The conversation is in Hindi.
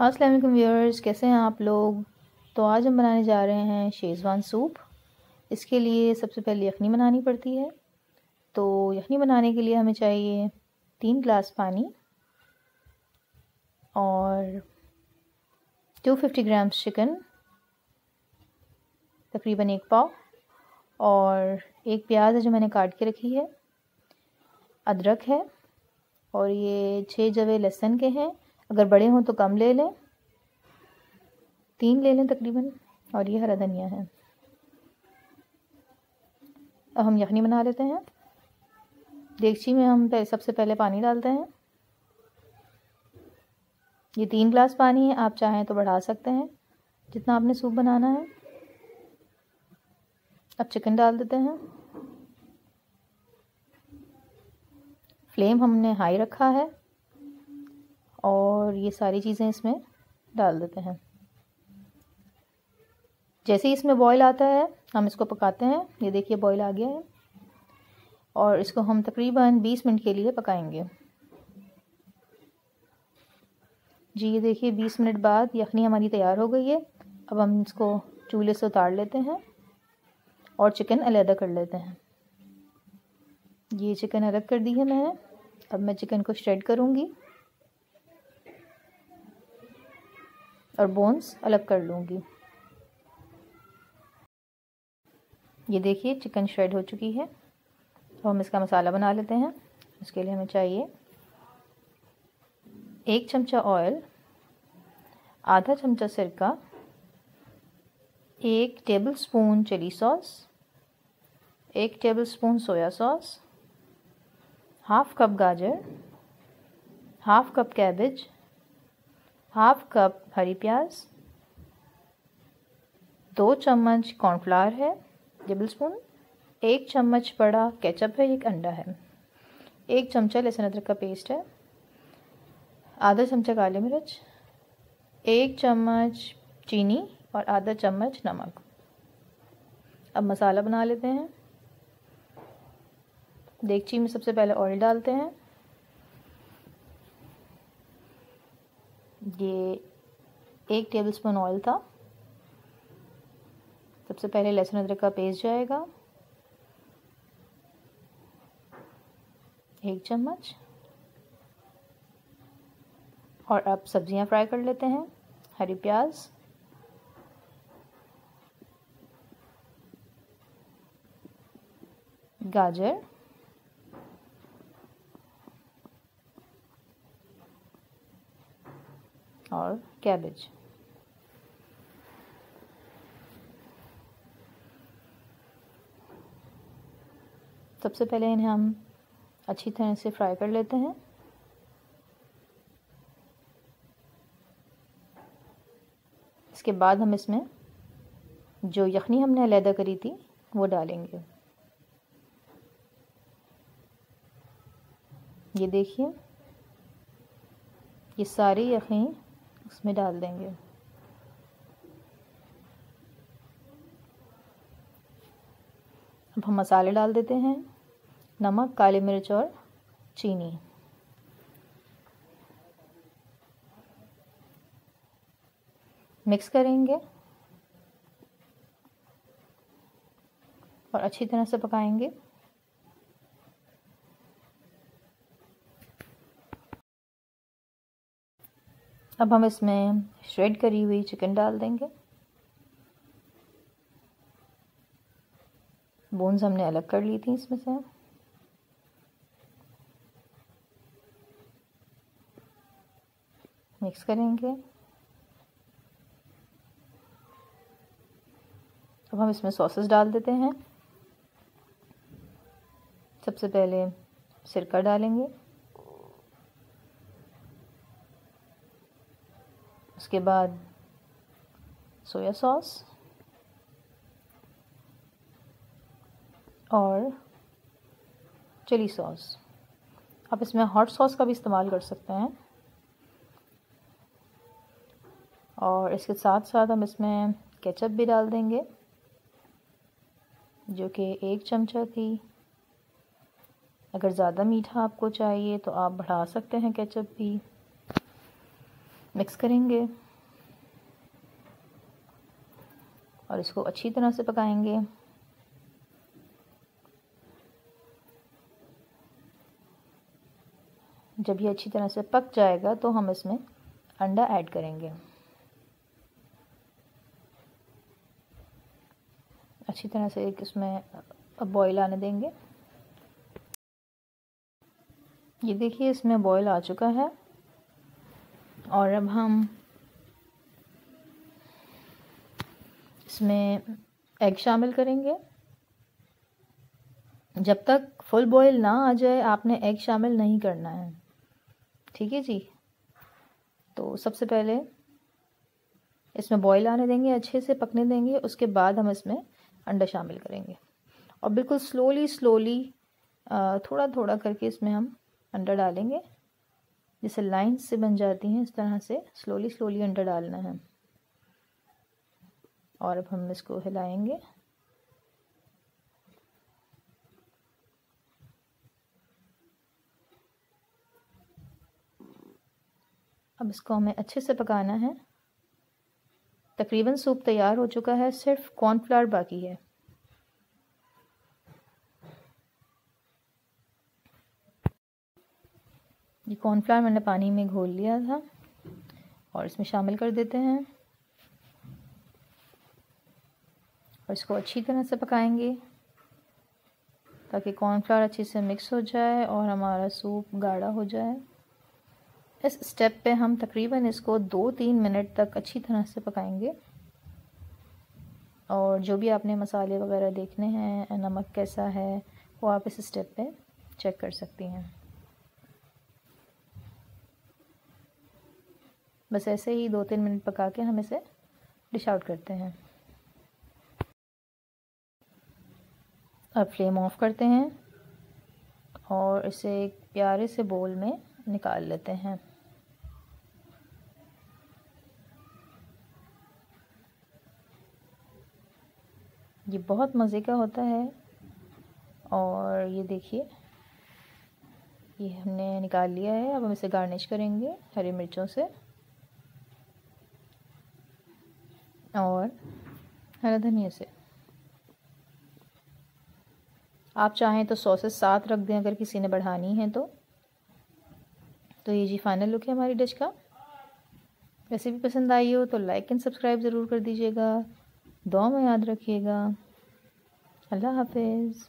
अस्सलाम वालेकुम व्यूअर्स, कैसे हैं आप लोग? तो आज हम बनाने जा रहे हैं शेज़वान सूप। इसके लिए सबसे पहले यखनी बनानी पड़ती है। तो यखनी बनाने के लिए हमें चाहिए तीन गिलास पानी और 250 ग्राम चिकन तकरीबन एक पाव और एक प्याज है जो मैंने काट के रखी है। अदरक है और ये छः जवे लहसुन के हैं। अगर बड़े हों तो कम ले लें। तीन ले लें तकरीबन, और ये हरा धनिया है। अब हम यखनी बना लेते हैं। देगची में हम सबसे पहले पानी डालते हैं। ये तीन गिलास पानी है, आप चाहें तो बढ़ा सकते हैं। जितना आपने सूप बनाना है। अब चिकन डाल देते हैं। फ्लेम हमने हाई रखा है। और ये सारी चीज़ें इसमें डाल देते हैं। जैसे ही इसमें बॉईल आता है, हम इसको पकाते हैं। ये देखिए बॉईल आ गया है। और इसको हम तकरीबन 20 मिनट के लिए पकाएँगे। जी, ये देखिए 20 मिनट बाद यखनी हमारी तैयार हो गई है। अब हम इसको चूल्हे से उतार लेते हैं और चिकन अलहदा कर लेते हैं। ये चिकन अलग कर दी है मैंने। अब मैं चिकन को श्रेड करूँगी। और बोन्स अलग कर लूँगी। ये देखिए चिकन श्रेड हो चुकी है। तो हम इसका मसाला बना लेते हैं। उसके लिए हमें चाहिए एक चमचा ऑयल आधा चमचा सिरका, एक टेबल स्पून चिली सॉस एक tablespoon soya sauce half cup गाजर half cup cabbage half cup हरी प्याज, दो चम्मच कॉर्नफ्लावर है टेबल स्पून एक चम्मच बड़ा केचप है, एक अंडा है, एक चमचा लहसुन अदरक का पेस्ट है, आधा चमचा काली मिर्च, एक चम्मच चीनी और आधा चम्मच नमक। अब मसाला बना लेते हैं। देगची में सबसे पहले ऑयल डालते हैं। ये एक टेबलस्पून ऑयल था। सबसे पहले लहसुन अदरक का पेस्ट जाएगा। एक चम्मच। और अब सब्ज़ियाँ फ्राई कर लेते हैं। हरी प्याज। गाजर। और कैबेज सबसे पहले इन्हें हम अच्छी तरह से फ्राई कर लेते हैं. इसके बाद हम इसमें जो यखनी हमने अलहदा करी थी, वो डालेंगे. ये देखिए, ये सारी यखनी उसमें डाल देंगे। अब हम मसाले डाल देते हैं। नमक, काली मिर्च और चीनी। मिक्स करेंगे। और अच्छी तरह से पकाएँगे। अब हम इसमें श्रेड करी हुई चिकन डाल देंगे। बोन्स हमने अलग कर ली थी इसमें से। मिक्स करेंगे। अब हम इसमें सॉसेस डाल देते हैं। सबसे पहले सिरका डालेंगे। उसके बाद सोया सॉस और चिली सॉस। आप इसमें हॉट सॉस का भी इस्तेमाल कर सकते हैं। और इसके साथ साथ हम इसमें केचप भी डाल देंगे, जो कि एक चमचा थी। अगर ज़्यादा मीठा आपको चाहिए तो आप बढ़ा सकते हैं केचप भी। मिक्स करेंगे। और इसको अच्छी तरह से पकाएँगे। जब ये अच्छी तरह से पक जाएगा तो हम इसमें अंडा ऐड करेंगे। अच्छी तरह से एक इसमें बॉईल आने देंगे। ये देखिए, इसमें बॉईल आ चुका है। और अब हम इसमें एग शामिल करेंगे। जब तक फुल बॉईल ना आ जाए, आपने एग शामिल नहीं करना है। ठीक है जी? तो सबसे पहले इसमें बॉईल आने देंगे, अच्छे से पकने देंगे, उसके बाद हम इसमें अंडा शामिल करेंगे। और बिल्कुल स्लोली स्लोली थोड़ा थोड़ा करके इसमें हम अंडा डालेंगे। जैसे लाइन से बन जाती हैं, इस तरह से स्लोली स्लोली अंडा डालना है। और अब हम इसको हिलाएँगे। अब इसको हमें अच्छे से पकाना है। तकरीबन सूप तैयार हो चुका है, सिर्फ़ कॉर्नफ्लावर बाकी है। ये कॉर्नफ्लावर मैंने पानी में घोल लिया था और इसमें शामिल कर देते हैं। और इसको अच्छी तरह से पकाएँगे ताकि कॉर्नफ्लावर अच्छे से मिक्स हो जाए और हमारा सूप गाढ़ा हो जाए। इस स्टेप पे हम तकरीबन इसको दो तीन मिनट तक अच्छी तरह से पकाएँगे। और जो भी आपने मसाले वगैरह देखने हैं, नमक कैसा है, वो आप इस स्टेप पे चेक कर सकती हैं। बस ऐसे ही दो तीन मिनट पका के हम इसे डिश आउट करते हैं। अब फ्लेम ऑफ़ करते हैं और इसे एक प्यारे से बोल में निकाल लेते हैं। ये बहुत मज़े का होता है और ये देखिए, ये हमने निकाल लिया है। अब हम इसे गार्निश करेंगे हरी मिर्चों से। और हरा धनिया से। आप चाहें तो सॉसेस साथ रख दें, अगर किसी ने बढ़ानी है तो। तो ये जी फाइनल लुक है हमारी डिश का। रेसिपी पसंद आई हो तो लाइक एंड सब्सक्राइब ज़रूर कर दीजिएगा। दुआ में याद रखिएगा। अल्लाह हाफिज़।